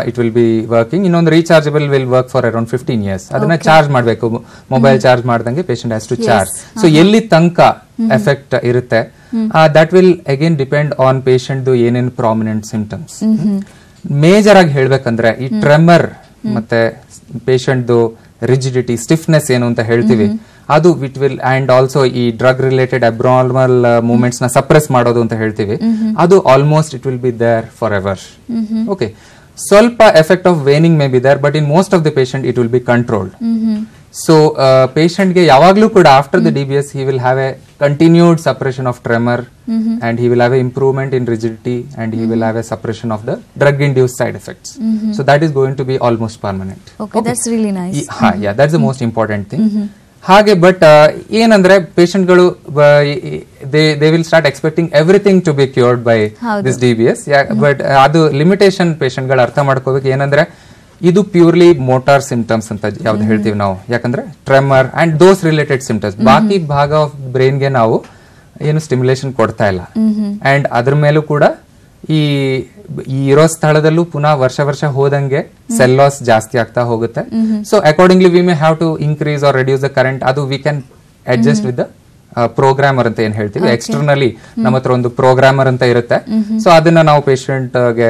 Speaker 2: it will be working ಇನ್ನೊಂದು rechargeable will work for around fifteen years ಅದನ್ನ charge ಮಾಡಬೇಕು. Mobile charge ಮಾಡ್ದಂಗೆ patient has to charge so ಎಲ್ಲಿ ತನಕ ಎಫೆಕ್ಟ್ ಇರುತ್ತೆ that will again depend on patient ಏನೇನು prominent symptoms major ಆಗಿ ಹೇಳ್ಬೇಕಂದ್ರೆ ಈ ಟ್ರೆಮರ್ ಮತ್ತೆ ಪೇಷಂಟ್ದು ರಿಜಿಡಿಟಿ ಸ್ಟಿಫ್ನೆಸ್ ಏನು ಅಂತ ಹೇಳ್ತೀವಿ. ಅದು ವಿಟ್ ವಿಲ್ ಅಂಡ್ ಆಲ್ಸೋ ಈ ಡ್ರಗ್ ರಿಲೇಟೆಡ್ ಅಬ್ನಾರ್ಮಲ್ ಮೂವ್ಮೆಂಟ್ಸ್ನ ಸಪ್ರೆಸ್ ಮಾಡೋದು ಅಂತ ಹೇಳ್ತೀವಿ. ಅದು almost it will be there forever okay. ಸ್ವಲ್ಪ effect of waning may be there but in most of the patient it will be controlled. So ಪೇಷಂಟ್ಗೆ ಯಾವಾಗ್ಲೂ ಕೂಡ after the D B S he will have a continued suppression of tremor and he will have a improvement in rigidity and he will have a suppression of the drug induce side effects so that is going to be almost permanent
Speaker 1: okay that's really nice
Speaker 2: ಹಾ yeah that's the most important thing ಹಾಗೆ but ಏನಂದ್ರೆ ಪೇಷಂಟ್ಗಳು they will start expecting everything to be cured by. This D B S but ಅದು limitation ಪೇಷಂಟ್ಗಳು ಅರ್ಥ ಮಾಡ್ಕೋಬೇಕು. ಏನಂದ್ರೆ ಇದು purely motor symptoms ಅಂತ ಯಾವ್ದು ಹೇಳ್ತೀವಿ ನಾವು. ಯಾಕಂದ್ರೆ tremor and those related symptoms ಬಾಕಿ ಭಾಗ ಆಫ್ ಬ್ರೈನ್ಗೆ ನಾವು ಏನು ಸ್ಟಿಮ್ಯುಲೇಷನ್ ಕೊಡ್ತಾ ಇಲ್ಲ. ಅಂಡ್ ಅದ್ರ ಮೇಲೂ ಕೂಡ ಈ ಈ ಇರೋ ಸ್ಥಳದಲ್ಲೂ ಪುನಃ ವರ್ಷ ವರ್ಷ ಹೋದಂಗೆ ಸೆಲ್ ಲಾಸ್ ಜಾಸ್ತಿ ಆಗ್ತಾ ಹೋಗುತ್ತೆ. So accordingly we may have to increase or reduce the current ಅದು we can adjust with the programmer ಅಂತ ಏನ್ ಹೇಳ್ತೀವಿ. ಎಕ್ಸ್ಟರ್ನಲಿ ನಮ್ಮ ಹತ್ರ ಒಂದು ಪ್ರೋಗ್ರಾಮರ್ ಅಂತ ಇರುತ್ತೆ. ಸೊ ಅದನ್ನ ನಾವು ಪೇಷಂಟ್ಗೆ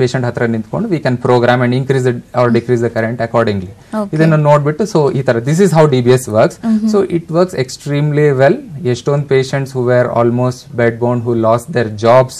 Speaker 2: ಪೇಷಂಟ್ ಹತ್ರ ನಿಂತ್ಕೊಂಡು we can program and increase or decrease the current accordingly ಇದನ್ನ ನೋಡ್ಬಿಟ್ಟು ಸೊ ಈ ತರ this is how D B S works so it works extremely well ಎಷ್ಟೊಂದು patients who were almost bed bound who lost their jobs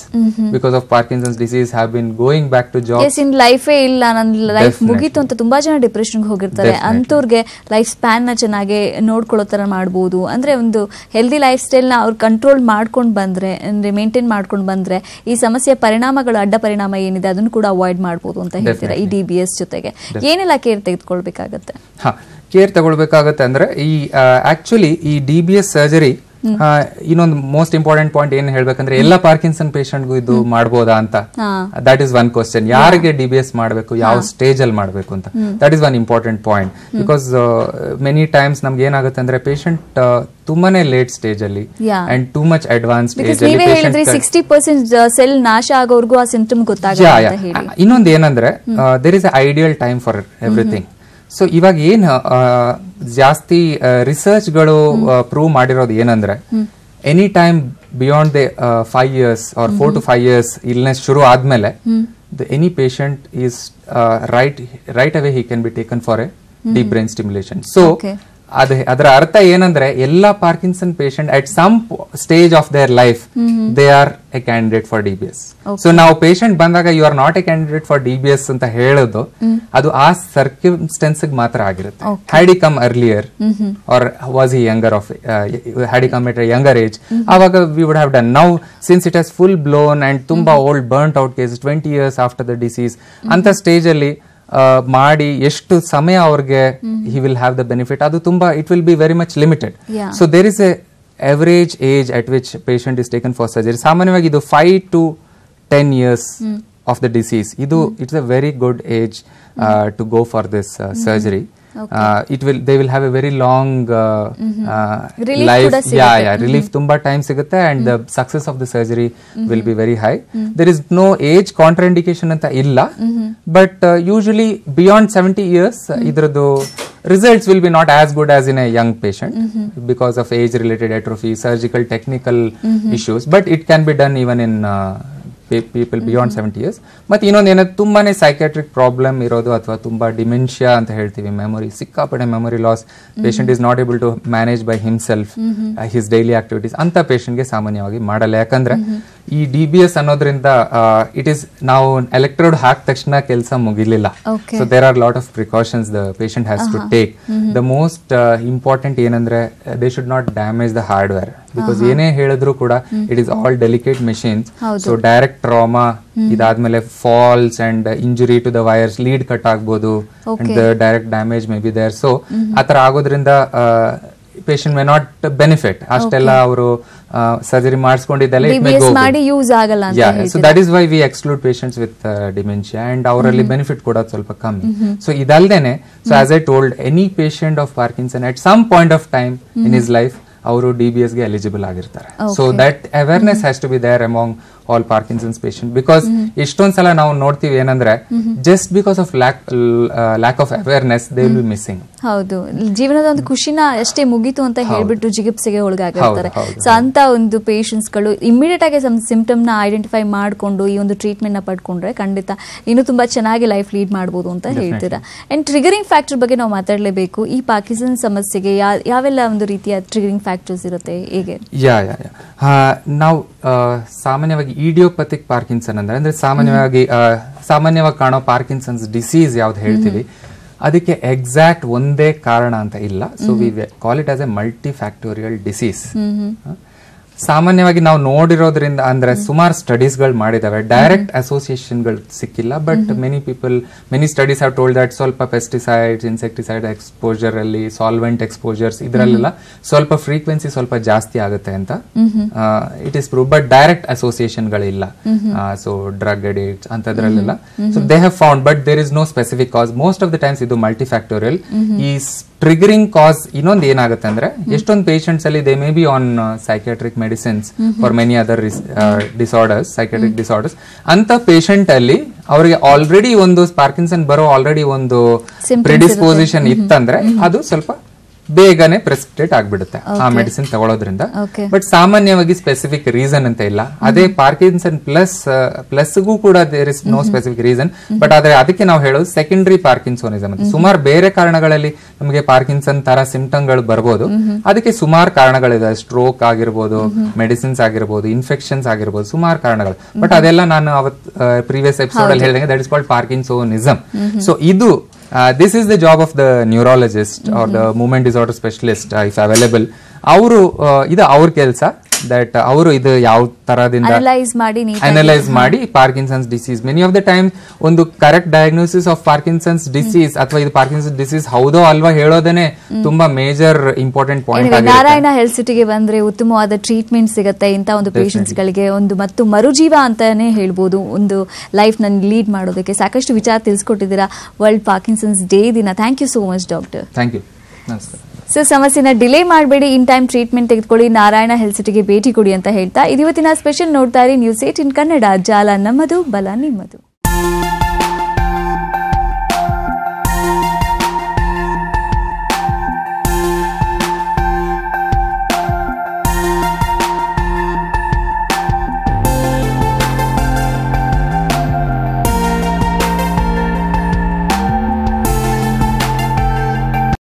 Speaker 2: because of Parkinson's disease have been going back to job
Speaker 1: in ಲೈಫೇ ಇಲ್ಲ. ನನ್ನ life. ಮುಗೀತು ಅಂತ ತುಂಬಾ ಜನ depression ಹೋಗಿರ್ತಾರೆ. ಅಂತವ್ರಿಗೆ life ಸ್ಪ್ಯಾನ್ನ ಚೆನ್ನಾಗಿ ನೋಡ್ಕೊಳ್ಳೋ ತರ ಮಾಡಬಹುದು ಅಂದ್ರೆ ಒಂದು ಹೆಲ್ದಿ ಲೈಫ್ ಸ್ಟೈಲ್ನ ಅವ್ರು ಕಂಟ್ರೋಲ್ ಮಾಡ್ಕೊಂಡು ಬಂದ್ರೆ ಅಂದ್ರೆ ಮೇಂಟೈನ್ ಮಾಡ್ಕೊಂಡು ಬಂದ್ರೆ ಈ ಸಮಸ್ಯೆ ಪರಿಣಾಮಗಳು ಅಡ್ಡ ಪರಿಣಾಮ ಏನಿದೆ ಅದನ್ನು ಕೂಡ ಅವಾಯ್ಡ್ ಮಾಡ್ಬೋದು ಅಂತ ಹೇಳ್ತೀರಾ? ಈ ಡಿ ಬಿ ಎಸ್ ಜೊತೆಗೆ. ಏನೆಲ್ಲ ಕೇರ್ ತೆಗೆದುಕೊಳ್ಬೇಕಾಗತ್ತೆ?
Speaker 2: ಹಾ ಕೇರ್ ತಗೊಳ್ಬೇಕಾಗತ್ತೆ ಅಂದ್ರೆ ಈ ಆಕ್ಚುಲಿ ಈ ಡಿ ಬಿ ಎಸ್ ಸರ್ಜರಿ ಇನ್ನೊಂದು ಮೋಸ್ಟ್ ಇಂಪಾರ್ಟೆಂಟ್ ಪಾಯಿಂಟ್ ಏನ್ ಹೇಳ್ಬೇಕಂದ್ರೆ ಎಲ್ಲ ಪಾರ್ಕಿನ್ಸನ್ ಪೇಷಂಟ್ಗೂ ಇದು ಮಾಡಬಹುದಾ ಅಂತ. ದಟ್ ಇಸ್ ಒನ್ ಕ್ವಶನ್ ಯಾರಿಗೆ ಡಿ ಬಿ ಎಸ್ ಮಾಡಬೇಕು ಯಾವ ಸ್ಟೇಜ್ ಅಲ್ಲಿ ಮಾಡಬೇಕು ಅಂತ. That is one important point because many times ನಮ್ಗೆ ಏನಾಗುತ್ತೆ ಅಂದ್ರೆ ಪೇಷಂಟ್ ತುಂಬಾನೇ ಲೇಟ್ ಸ್ಟೇಜ್ ಅಲ್ಲಿ and too much advance
Speaker 1: sixty percent cell ನಾಶ ಆಗೋರ್ಗೂ ಆ ಸಿಂಪ್ಟಮ್ ಹೇಳಿ.
Speaker 2: ಇನ್ನೊಂದು ಏನಂದ್ರೆ there is ideal time for everything so ಇವಾಗ ಏನ್ ಜಾಸ್ತಿ ರಿಸರ್ಚ್ಗಳು ಪ್ರೂವ್ ಮಾಡಿರೋದು ಏನಂದ್ರೆ any time beyond the five years or four to five years illness ಶುರು ಆದ್ಮೇಲೆ any patient is right right away he can be taken for a deep brain stimulation so. ಅದ ಅದರ ಅರ್ಥ ಏನಂದ್ರೆ ಎಲ್ಲಾ Parkinson patient at some stage of their life they are a candidate for D B S so ನಾವು patient ಬಂದಾಗ you are not a candidate for D B S ಅಂತ ಹೇಳೋದು ಅದು ಆ ಸರ್ಕ್ಯೂಮ್ಸ್ಟೆನ್ಸ್ ಮಾತ್ರ ಆಗಿರುತ್ತೆ. Had he come earlier or was he younger of had he come at younger age ಆವಾಗ we would have done now since it has full blown and ತುಂಬಾ old burn out case twenty years after the disease ಅಂತ stage ಅಲ್ಲಿ ಮಾಡಿ ಎಷ್ಟು ಸಮಯ ಅವ್ರಿಗೆ he will have the benefit ಅದು ತುಂಬಾ it will be very much limited. So there is a average age at which patient is taken for surgery ಸಾಮಾನ್ಯವಾಗಿ ಇದು five to ten years of the disease ಇದು it's a very good age to go for this surgery it will they will have a very long
Speaker 1: Relief
Speaker 2: life
Speaker 1: ಕೂಡ
Speaker 2: yeah yeah relief ತುಂಬಾ time ಸಿಗುತ್ತೆ and the success of the surgery will be very high there is no age contraindication ಅಂತ ಇಲ್ಲ. But usually beyond seventy years ಇದ್ರದ್ದು results will be not as good as in a young patient because of age related atrophy surgical technical issues but it can be done even in people beyond seventy years ಮತ್ತೆ ಇನ್ನೊಂದು ಏನೋ ತುಂಬಾನೇ psychiatric problem ಇರೋದು ಅಥವಾ ತುಂಬಾ dementia ಅಂತ ಹೇಳ್ತೀವಿ. Memory ಸಿಕ್ಕಾಪಡೆ memory loss patient is not able to manage by himself his daily activities ಅಂತ ಪೇಷಂಟ್ಗೆ ಸಾಮಾನ್ಯವಾಗಿ ಮಾಡಲ್ಲ. ಯಾಕಂದ್ರೆ ಈ ಡಿ ಬಿ ಎಸ್ ಅನ್ನೋದ್ರಿಂದ ಇಟ್ ಇಸ್ ನಾವು ಎಲೆಕ್ಟ್ರೋಡ್ ಹಾಕಿದ ತಕ್ಷಣ ಕೆಲಸ ಮುಗಿಲಿಲ್ಲ. So there are lot of precautions the patient has to take the most important ಏನಂದ್ರೆ they should not damage the hardware because ಏನೇ ಹೇಳಿದ್ರು ಕೂಡ it is all delicate machines. So direct trauma ಇದಾದ್ಮೇಲೆ falls and injury to the wires lead cut ಆಗ್ಬೋದು and direct damage may be there so ಆತರ ಆಗೋದ್ರಿಂದ patient may not benefit ಅಷ್ಟೆಲ್ಲ ಅವರು surgery ಮಾಡಿಸ್ಕೊಂಡಿದ್ದೆಲ್ಲ so that is why we exclude patients with dementia and ಅವರಲ್ಲಿ benefit ಕೊಡೋದು ಸ್ವಲ್ಪ ಕಮ್ಮಿ. So ಇದಲ್ದೇನೆ so as I told any patient of Parkinson at some point of time in is life ಅವರು D B ಗೆ eligible ಆಗಿರ್ತಾರೆ. So that awareness has to be there among all Parkinson's patient because ಎಷ್ಟೊಂದ್ ಸಲ ನಾವು ನೋಡ್ತೀವಿ ಏನಂದ್ರೆ just because of lack lack of awareness they will be missing
Speaker 1: ಹೌದು. ಜೀವನದ ಒಂದು ಖುಷಿನ ಅಷ್ಟೇ ಮುಗೀತು ಅಂತ ಹೇಳ್ಬಿಟ್ಟು ಜಿಗಿಪ್ಸೆಗೆ ಒಳಗಾಗಿರ್ತಾರೆ. ಸೊ ಅಂತ ಒಂದು ಪೇಷಂಟ್ಸ್ಗಳು ಇಮಿಡಿಯೇಟ್ ಆಗಿ ಸಿಂಪ್ಟಮ್ನ ಐಡೆಂಟಿಫೈ ಮಾಡಿಕೊಂಡು ಈ ಒಂದು ಟ್ರೀಟ್ಮೆಂಟ್ನ ಪಡ್ಕೊಂಡ್ರೆ ಖಂಡಿತ ಇನ್ನು ತುಂಬಾ ಚೆನ್ನಾಗಿ ಲೈಫ್ ಲೀಡ್ ಮಾಡಬಹುದು ಅಂತ ಹೇಳ್ತೀರಾ. ಅಂಡ್ ಟ್ರಿಗರಿಂಗ್ ಫ್ಯಾಕ್ಟರ್ ಬಗ್ಗೆ ನಾವು ಮಾತಾಡಲೇಬೇಕು. ಈ ಪಾಕಿಸ್ತಾನ ಸಮಸ್ಯೆಗೆ ಯಾವೆಲ್ಲ ಒಂದು ರೀತಿಯ ಟ್ರಿಗರಿಂಗ್ ಫ್ಯಾಕ್ಟರ್ಸ್ ಇರುತ್ತೆ? ಹೇಗೆ?
Speaker 2: ಯಾ ಯಾ ಯಾ. ನಾವು ಸಾಮಾನ್ಯವಾಗಿ ಇಡಿಯೋಪತಿಕ್ ಪಾರ್ಕಿನ್ಸನ್ ಅಂದ್ರೆ ಅಂದ್ರೆ ಸಾಮಾನ್ಯವಾಗಿ ಸಾಮಾನ್ಯವಾಗಿ ಕಾಣೋ ಪಾರ್ಕಿನ್ಸನ್ಸ್ ಡಿಸೀಸ್ ಯಾವ್ದು ಹೇಳ್ತೀವಿ? ಅದಕ್ಕೆ ಎಕ್ಸಾಕ್ಟ್ ಒಂದೇ ಕಾರಣ ಅಂತ ಇಲ್ಲ. So we call it as a multi factorial disease ಸಾಮಾನ್ಯವಾಗಿ ನಾವು ನೋಡಿರೋದ್ರಿಂದ ಅಂದ್ರೆ ಸುಮಾರು ಸ್ಟಡೀಸ್ಗಳು ಮಾಡಿದಾವೆ. ಡೈರೆಕ್ಟ್ ಅಸೋಸಿಯೇಷನ್ಗಳು ಸಿಕ್ಕಿಲ್ಲ but many people many studies have told that ಸ್ವಲ್ಪ ಪೆಸ್ಟಿಸೈಡ್ಸ್ ಇನ್ಸೆಕ್ಟಿಸೈಡ್ ಎಕ್ಸ್ಪೋಜರ್ ಅಲ್ಲಿ ಸಾಲ್ವೆಂಟ್ ಎಕ್ಸ್ಪೋಜರ್ಸ್ ಇದರಲ್ಲೆಲ್ಲ ಸ್ವಲ್ಪ ಫ್ರೀಕ್ವೆನ್ಸಿ ಸ್ವಲ್ಪ ಜಾಸ್ತಿ ಆಗುತ್ತೆ ಅಂತ. It is prove but direct ಅಸೋಸಿಯೇಷನ್ಗಳಿಲ್ಲ so drug addicts ಅಂತದ್ರಲ್ಲೆಲ್ಲ. So they have found but there is no specific cause most of the times ಇದು multifactorial ಈ ಟ್ರಿಗರಿಂಗ್ ಕಾಸ್ ಇನ್ನೊಂದು ಏನಾಗುತ್ತೆ ಅಂದ್ರೆ ಎಷ್ಟೊಂದು ಪೇಷಂಟ್ಸ್ ಅಲ್ಲಿ they may be on psychiatric medicines for many other disorders psychiatric disorders ಅಂತ patient ಅಲ್ಲಿ ಅವರಿಗೆ ಆಲ್ರೆಡಿ ಒಂದು ಪಾರ್ಕಿನ್ಸನ್ ಬರೋ ಆಲ್ರೆಡಿ ಒಂದು ಪ್ರಿಡಿಸ್ಪೋಸಿಷನ್ ಇತ್ತಂದ್ರೆ ಅದು ಸ್ವಲ್ಪ ಬೇಗನೆ ಪ್ರೆಸಿಪಿಟೇಟ್ ಆಗ್ಬಿಡುತ್ತೆ ಆ ಮೆಡಿಸಿನ್ ತಗೊಳ್ಳೋದ್ರಿಂದ ಬಟ್ ಸಾಮಾನ್ಯವಾಗಿ ಸ್ಪೆಸಿಫಿಕ್ ರೀಸನ್ ಅಂತ ಇಲ್ಲ. ಅದೇ ಪಾರ್ಕಿನ್ಸನ್ ಪ್ಲಸ್ ಪ್ಲಸ್ಗೂ ಕೂಡ there is no specific reason but ಆದ್ರೆ ಅದಕ್ಕೆ ನಾವು ಹೇಳೋದು ಸೆಕೆಂಡರಿ ಪಾರ್ಕಿನ್ಸೋನಿಸಮ್ ಅಂತ. ಸುಮಾರು ಬೇರೆ ಕಾರಣಗಳಲ್ಲಿ ನಮಗೆ ಪಾರ್ಕಿನ್ಸನ್ ತರ ಸಿಂಪ್ಟಮ್ಗಳು ಬರ್ಬೋದು. ಅದಕ್ಕೆ ಸುಮಾರು ಕಾರಣಗಳಿದೆ. ಸ್ಟ್ರೋಕ್ ಆಗಿರ್ಬೋದು ಮೆಡಿಸಿನ್ಸ್ ಆಗಿರ್ಬೋದು ಇನ್ಫೆಕ್ಷನ್ಸ್ ಆಗಿರ್ಬೋದು ಸುಮಾರು ಕಾರಣಗಳು. ಬಟ್ ಅದೆಲ್ಲ ನಾನು ಅವತ್ ಪ್ರೀವಿಯಸ್ ಎಪಿಸೋಡ್ ಅಲ್ಲಿ ಹೇಳಿದಂಗೆ that is called Parkinsonism so ಇದು this is the job of the neurologist or the movement disorder specialist if available ಅವರು ಇದು ಅವ್ರ ಕೆಲಸ ದಟ್ ಅವರು ಇದು ಯಾವ ತರದಿಂದ
Speaker 1: ಅನಲೈಸ್ ಮಾಡಿ
Speaker 2: Parkinson's disease many of the time ಒಂದು correct diagnosis of Parkinson's disease ಅಥವಾ ಇದು ಪಾರ್ಕಿನ್ಸನ್ಸ್ ಡಿಸೀಸ್ ಹೌದೋ ಅಲ್ವಾ ಹೇಳೋದೇನೆ ತುಂಬಾ major important point
Speaker 1: Narayana Health ಸಿಟಿಗೆ ಬಂದ್ರೆ ಉತ್ತಮವಾದ ಟ್ರೀಟ್ಮೆಂಟ್ ಸಿಗುತ್ತೆ ಇಂತ ಒಂದು ಪೇಷಂಟ್ಸ್ ಗಳಿಗೆ ಒಂದು ಮತ್ತು ಮರುಜೀವ ಅಂತಾನೆ ಹೇಳ್ಬೋದು. ಒಂದು ಲೈಫ್ ನನ್ ಲೀಡ್ ಮಾಡೋದಕ್ಕೆ ಸಾಕಷ್ಟು ವಿಚಾರ ತಿಳಿಸ್ಕೊಟ್ಟಿದ್ದೀರಾ. ವರ್ಲ್ಡ್ ಪಾರ್ಕಿನ್ಸನ್ಸ್ ಡೇ ದಿನ. Thank you so much doctor
Speaker 2: thank you ನಮಸ್ಕಾರ.
Speaker 1: ಸೊ ಸಮಸ್ಯೆನ ಡಿಲೇ ಮಾಡಬೇಡಿ ಇನ್ ಟೈಮ್ ಟ್ರೀಟ್ಮೆಂಟ್ ತೆಗೆದುಕೊಳ್ಳಿ, ನಾರಾಯಣ ಹೆಲ್ತ್ ಸಿಟಿಗೆ ಭೇಟಿ ಕೊಡಿ ಅಂತ ಹೇಳ್ತಾ ಇವತ್ತಿನ ಸ್ಪೆಷಲ್ ನೋಡ್ತಾ ಇರಿ ನ್ಯೂಸ್ ಏಟ್ ಇನ್ ಕನ್ನಡ, ಜಾಲ ನಮ್ಮದು, ಬಲ ನಿಮ್ಮದು.